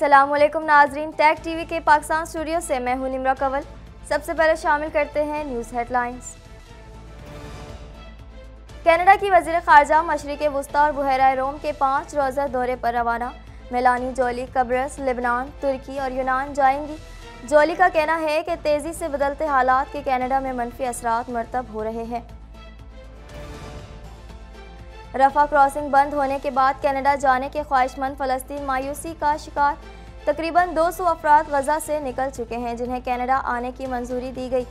السلام علیکم ناظرین ٹیک ٹی وی کے پاکستان اسٹوڈیو سے میں ہوں نمرہ کول۔ سب سے پہلے شامل کرتے ہیں نیوز ہیڈ لائنز کینیڈا کی وزیر خارجہ مشرق وسطی اور بحیرہ روم کے پانچ روزہ دورے پر روانہ۔ میلانی جولی، قبرص، لبنان، ترکی اور یونان جائیں گی۔ جولی کا کہنا ہے کہ تیزی سے بدلتے حالات کے کینیڈا میں منفی اثرات مرتب ہو رہے ہیں۔ رفا کراسنگ بند ہونے کے بعد کینیڈا جانے کے خواہش مند فلسطین مایوسی کا شکار۔ تقریباً دو سو افراد غزہ سے نکل چکے ہیں جنہیں کینیڈا آنے کی منظوری دی گئی۔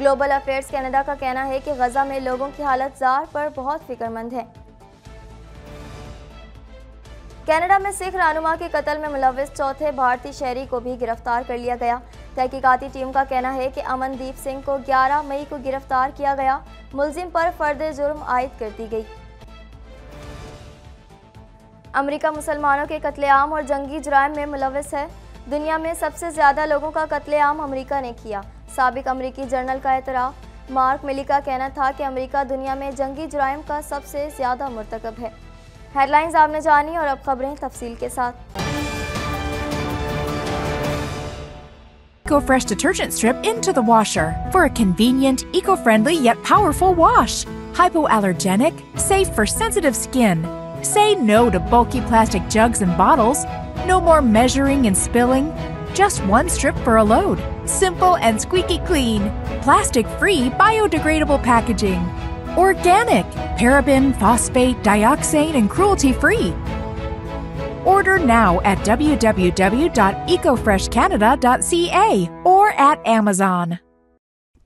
گلوبل افیئرز کینیڈا کا کہنا ہے کہ غزہ میں لوگوں کی حالت زار پر بہت فکر مند ہے۔ کینیڈا میں سکھ رہنما کے قتل میں ملوث چوتھے بھارتی شہری کو بھی گرفتار کر لیا گیا۔ تحقیقاتی ٹیم کا کہنا ہے کہ امن دیپ سنگھ کو گیارہ مئی کو گرفتار کیا گیا۔ ملزم پر فرد جرم عائد کر دی گئی۔ امریکہ مسلمانوں کے قتل عام اور جنگی جرائم میں ملوث ہے۔ دنیا میں سب سے زیادہ لوگوں کا قتل عام امریکہ نے کیا۔ سابق امریکی جرنل کا اعتراف۔ مارک ملی کا کہنا تھا کہ امریکہ دنیا میں جنگی جرائم کا سب سے زیادہ مرتکب ہے۔ ہیڈ لائنز آپ نے جانی اور اب خبریں تفصیل کے ساتھ۔ EcoFresh detergent strip into the washer for a convenient, eco-friendly yet powerful wash. Hypoallergenic, safe for sensitive skin. Say no to bulky plastic jugs and bottles. No more measuring and spilling. Just one strip for a load. Simple and squeaky clean. Plastic free, biodegradable packaging. Organic, paraben, phosphate, dioxane, and cruelty free. Order now at www.ecofreshcanada.ca or at Amazon.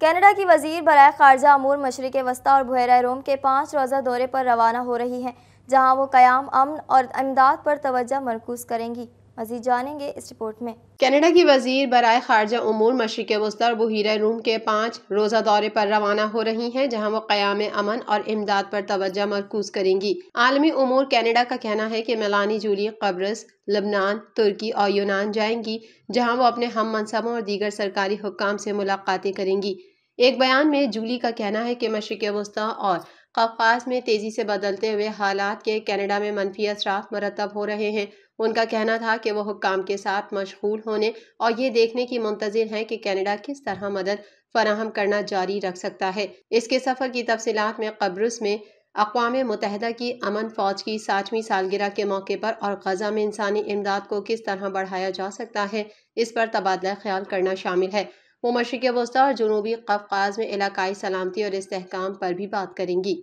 Canada کی وزیر برائے خارجہ امور مشرق وسطی اور بحیرہ روم کے پانچ روزہ دورے پر روانہ ہو رہی ہیں، جہاں وہ قیام، امن اور امداد پر توجہ مرکوز کریں گی۔ مزید جانیں گے اس رپورٹ میں۔ کینیڈا کی وزیر برائے خارجہ امور مشرق وسطی اور بحیرہ روم کے پانچ روزہ دورے پر روانہ ہو رہی ہیں، جہاں وہ قیام، امن اور امداد پر توجہ مرکوز کریں گی۔ عالمی امور کینیڈا کا کہنا ہے کہ میلانی جولی قبرص، لبنان، ترکی اور یونان جائیں گی، جہاں وہ اپنے ہم منصبوں اور دیگر سرکاری حکام سے ملاقاتیں کریں گی۔ ایک بیان میں جولی کا کہنا ہے کہ مشرق وسطی اور قفقاز میں تیزی سے بدلتے ہوئے حالات کے کینیڈا میں منفی اثرات مرتب ہو رہے ہیں۔ ان کا کہنا تھا کہ وہ حکام کے ساتھ مشغول ہونے اور یہ دیکھنے کی منتظر ہیں کہ کینیڈا کس طرح مدد فراہم کرنا جاری رکھ سکتا ہے۔ اس کے سفر کی تفصیلات میں قبرص میں اقوام متحدہ کی امن فوج کی ساتویں سالگرہ کے موقع پر اور غزہ میں انسانی امداد کو کس طرح بڑھایا جا سکتا ہے، اس پر تبادلہ خیال کرنا شامل ہے۔ وہ مشرق وسطی اور جنوبی قفقاز میں علاقائی سلامتی اور استحکام پر بھی بات کریں گی۔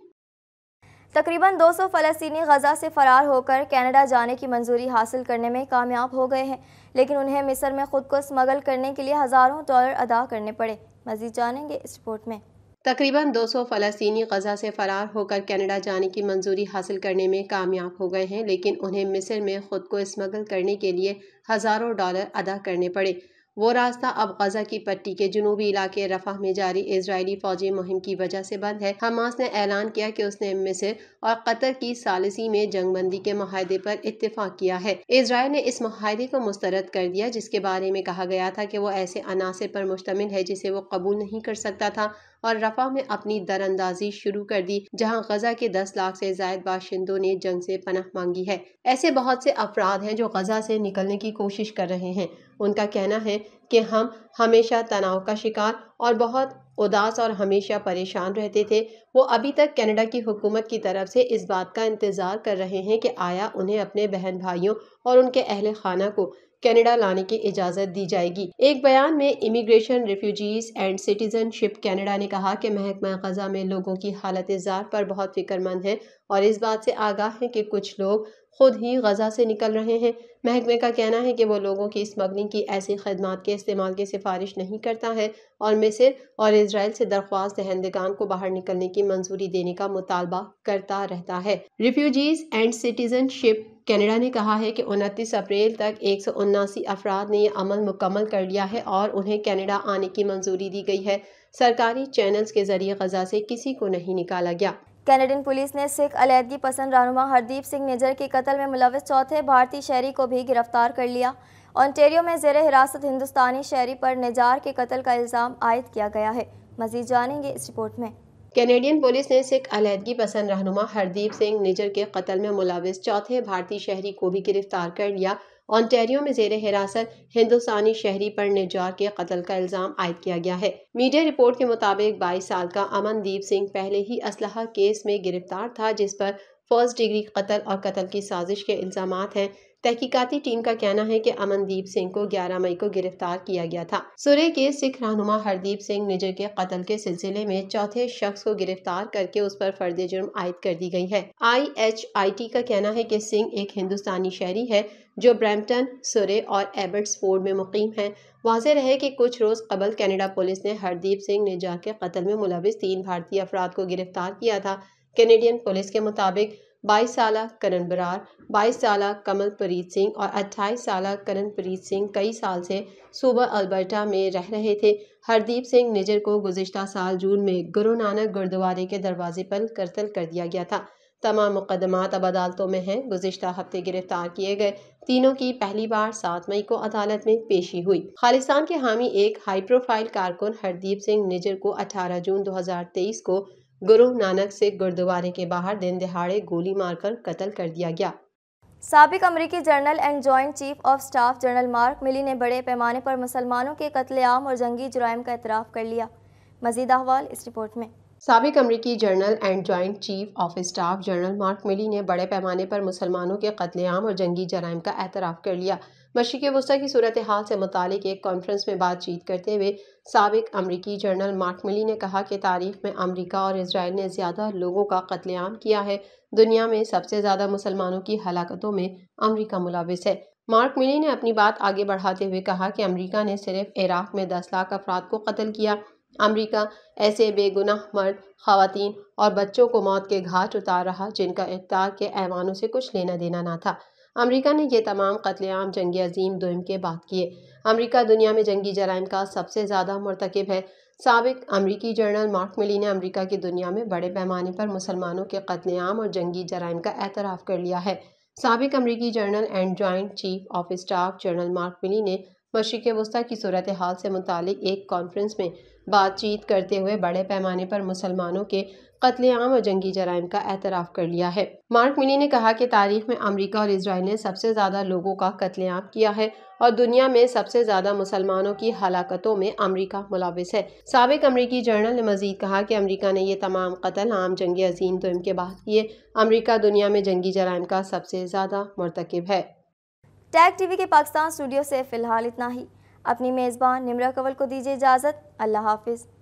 تقریباً دو سو فلسطینی غزہ سے فرار ہو کر کینیڈا جانے کی منظوری حاصل کرنے میں کامیاب ہو گئے ہیں لیکن انہیں مصر میں خود کو اسمگل کرنے کے لیے ہزاروں ڈالر ادا کرنے پڑے۔ مزید جانیں گے اس رپورٹ میں۔ تقریباً دو سو فلسطینی غزہ سے فرار ہو کر کینیڈا جانے کی منظوری حاصل کرنے میں کامیاب ہو گئے ہیں لیکن انہیں مصر میں خود کو اسمگل کرنے کے لیے ہزاروں ڈالر ادا کرنے پڑے۔ وہ راستہ اب غزہ کی پٹی کے جنوبی علاقے رفح میں جاری اسرائیلی فوجی مہم کی وجہ سے بند ہے۔ حماس نے اعلان کیا کہ اس نے مصر اور قطر کی سالسی میں جنگ بندی کے معاہدے پر اتفاق کیا ہے۔ اسرائیل نے اس معاہدے کو مسترد کر دیا، جس کے بارے میں کہا گیا تھا کہ وہ ایسے عناصر پر مشتمل ہے جسے وہ قبول نہیں کر سکتا تھا۔ اور رفح میں اپنی در اندازی شروع کر دی، جہاں غزہ کے دس لاکھ سے زائد باشندوں نے جنگ سے پناہ مانگی ہے۔ ایسے بہت سے افراد ہیں جو غزہ سے نکلنے کی کوشش کر رہے ہیں۔ ان کا کہنا ہے کہ ہم ہمیشہ تناؤ کا شکار اور بہت اداس اور ہمیشہ پریشان رہتے تھے۔ وہ ابھی تک کینیڈا کی حکومت کی طرف سے اس بات کا انتظار کر رہے ہیں کہ آیا انہیں اپنے بہن بھائیوں اور ان کے اہل خانہ کو کینیڈا لانے کی اجازت دی جائے گی۔ ایک بیان میں immigration, refugees and citizenship Canada نے کہا کہ محکمہ غزہ میں لوگوں کی حالت زار پر بہت فکر مند ہے اور اس بات سے آگاہ ہے کہ کچھ لوگ خود ہی غزہ سے نکل رہے ہیں۔ محکمے کا کہنا ہے کہ وہ لوگوں کی اسمگلنگ کی ایسی خدمات کے استعمال کی سفارش نہیں کرتا ہے اور مصر اور اسرائیل سے درخواست دہندگان کو باہر نکلنے کی منظوری دینے کا مطالبہ کرتا رہتا ہے۔ Refugees and citizenship Canada نے کہا ہے کہ انتیس اپریل تک ایک سو اناسی افراد نے یہ عمل مکمل کر لیا ہے اور انہیں کینیڈا آنے کی منظوری دی گئی ہے۔ سرکاری چینلز کے ذریعے غزہ سے کسی کو نہیں نکالا گیا۔ کینیڈین پولیس نے سکھ علیحدگی پسند رہنما ہردیپ سنگھ نجر کے قتل میں ملوث چوتھے بھارتی شہری کو بھی گرفتار کر لیا۔ آنٹیریو میں زیر حراست ہندوستانی شہری پر نجار کے قتل کا الزام عائد کیا گیا ہے۔ مزید جانیں گے اس رپورٹ میں۔ کینیڈین پولیس نے سکھ علیحدگی پسند رہنما ہردیپ سنگھ نجر کے قتل میں ملوث چوتھے بھارتی شہری کو بھی گرفتار کر لیا۔ آنٹیریو میں زیر حراست ہندوستانی شہری پر نجار کے قتل کا الزام عائد کیا گیا ہے۔ میڈیا رپورٹ کے مطابق بائیس سال کا امن دیپ سنگھ پہلے ہی اسلحہ کیس میں گرفتار تھا، جس پر فرسٹ ڈگری قتل اور قتل کی سازش کے الزامات ہیں۔ تحقیقاتی ٹیم کا کہنا ہے کہ امن دیپ سنگھ کو گیارہ مئی کو گرفتار کیا گیا تھا۔ سورے کے سکھ رہنما ہردیپ سنگھ نجر کے قتل کے سلسلے میں چوتھے شخص کو گرفتار کر کے اس پر فرد جرم عائد کر دی گئی ہے۔ آئی ایچ آئی ٹی کا کہنا ہے کہ سنگھ ایک ہندوستانی شہری ہے جو برمپٹن، سورے اور ایبرٹس فورڈ میں مقیم ہیں واضح رہے کہ کچھ روز قبل کینیڈا پولیس نے ہردیپ سنگھ نجار کے قتل میں ملوث تین بھارتی افراد کو گرفتار کیا تھا۔ کینیڈین پولیس کے مطابق بائیس سالہ کرن برار، بائیس سالہ کمل پریت سنگھ اور اٹھائیس سالہ کرن پریت سنگھ کئی سال سے صوبہ البرٹا میں رہ رہے تھے۔ ہردیپ سنگھ نجر کو گزشتہ سال جون میں گرو نانک گردوارے کے دروازے پر قتل کر دیا گیا تھا۔ تمام مقدمات اب عدالتوں میں ہیں۔ گزشتہ ہفتے گرفتار کیے گئے تینوں کی پہلی بار سات مئی کو عدالت میں پیشی ہوئی۔ خالستان کے حامی ایک ہائی پروفائل کارکن ہردیپ سنگھ نجر کو اٹھارہ جون دو ہزار تیئیس کو گرو نانک سے گردوارے کے باہر دن دہاڑے گولی مار کر قتل کر دیا گیا۔ سابق امریکی general and joint chief of staff general Mark Milley نے بڑے پیمانے پر مسلمانوں کے قتل عام اور جنگی جرائم کا اعتراف کر لیا۔ مزید احوال اس رپورٹ میں۔ سابق امریکی general and joint chief of staff general Mark Milley نے بڑے پیمانے پر مسلمانوں کے قتل عام اور جنگی جرائم کا اعتراف کر لیا۔ مشرق وسطی کی صورتحال سے متعلق ایک کانفرنس میں بات چیت کرتے ہوئے سابق امریکی جنرل مارک ملی نے کہا کہ تاریخ میں امریکہ اور اسرائیل نے زیادہ لوگوں کا قتل عام کیا ہے۔ دنیا میں سب سے زیادہ مسلمانوں کی ہلاکتوں میں امریکہ ملاوث ہے۔ مارک ملی نے اپنی بات آگے بڑھاتے ہوئے کہا کہ امریکہ نے صرف عراق میں دس لاکھ افراد کو قتل کیا۔ امریکہ ایسے بے گناہ مرد، خواتین اور بچوں کو موت کے گھاٹ اتار رہا جن کا اقتدار کے ایوانوں سے کچھ لینا دینا نہ تھا۔ امریکہ نے یہ تمام قتل عام جنگ عظیم دوئم کے بعد کیے۔ امریکہ دنیا میں جنگی جرائم کا سب سے زیادہ مرتکب ہے۔ سابق امریکی جنرل مارک ملی نے امریکہ کی دنیا میں بڑے پیمانے پر مسلمانوں کے قتل عام اور جنگی جرائم کا اعتراف کر لیا ہے۔ سابق امریکی general and joint chief of staff general Mark Milley نے مشرق وسطی کی صورتحال سے متعلق ایک کانفرنس میں بات چیت کرتے ہوئے بڑے پیمانے پر مسلمانوں کے قتل عام اور جنگی جرائم کا اعتراف کر لیا ہے۔ مارک منی نے کہا کہ تاریخ میں امریکہ اور اسرائیل نے سب سے زیادہ لوگوں کا قتل عام کیا ہے اور دنیا میں سب سے زیادہ مسلمانوں کی ہلاکتوں میں امریکہ ملوث ہے۔ سابق امریکی جرنل نے مزید کہا کہ امریکہ نے یہ تمام قتل عام جنگی عظیم تو ان کے بعد کیے امریکہ دنیا میں جنگی جرائم کا سب سے زیادہ مرتکب ہے۔ ٹیک ٹی وی کے پاکستان اسٹوڈیو سے فی الحال اتنا ہی۔ اپنی میزبان نمرہ کول کو دیجیے اجازت۔ اللہ حافظ۔